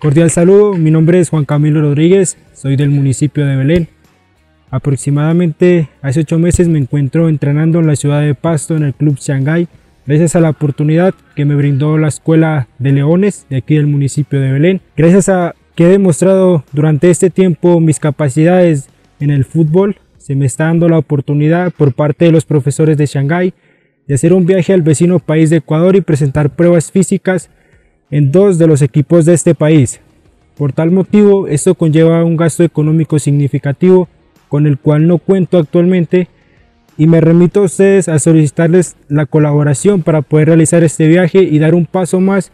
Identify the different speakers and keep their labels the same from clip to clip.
Speaker 1: Cordial saludo, mi nombre es Juan Camilo Rodríguez, soy del municipio de Belén. Aproximadamente hace ocho meses me encuentro entrenando en la ciudad de Pasto en el Club Shanghai, gracias a la oportunidad que me brindó la Escuela de Leones de aquí del municipio de Belén. Gracias a que he demostrado durante este tiempo mis capacidades en el fútbol, se me está dando la oportunidad por parte de los profesores de Shanghai de hacer un viaje al vecino país de Ecuador y presentar pruebas físicas en dos de los equipos de este país. Por tal motivo, esto conlleva un gasto económico significativo con el cual no cuento actualmente y me remito a ustedes a solicitarles la colaboración para poder realizar este viaje y dar un paso más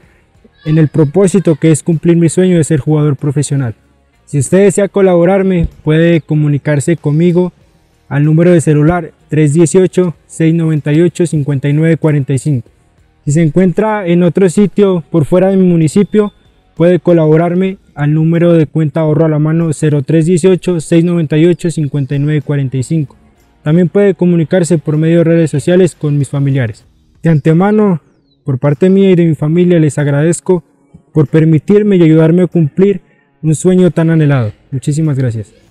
Speaker 1: en el propósito que es cumplir mi sueño de ser jugador profesional. Si usted desea colaborarme, puede comunicarse conmigo al número de celular 318-698-5945. Si se encuentra en otro sitio por fuera de mi municipio, puede colaborarme al número de cuenta ahorro a la mano 0318-698-5945. También puede comunicarse por medio de redes sociales con mis familiares. De antemano, por parte mía y de mi familia, les agradezco por permitirme y ayudarme a cumplir un sueño tan anhelado. Muchísimas gracias.